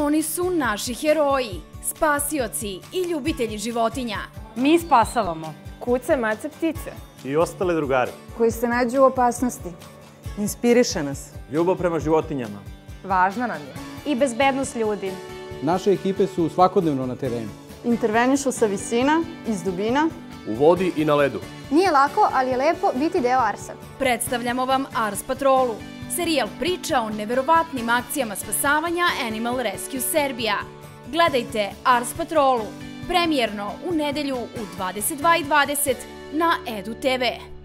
Oni su naši heroji, spasioci i ljubitelji životinja. Mi spasavamo. Kuce, mace, ptice. I ostale drugare. Koji se nađu u opasnosti. Inspiriše nas. Ljubav prema životinjama. Važna nam je. I bezbednost ljudi. Naše ekipe su svakodnevno na terenu. Intervenišu sa visina, iz dubina. U vodi i na ledu. Nije lako, ali je lepo biti deo Arsa. Predstavljamo vam Ars Patrolu, serijal priča o neverovatnim akcijama spasavanja Animal Rescue Serbia. Gledajte Ars Patrolu, premijerno u nedelju u 22.20 na Edu TV.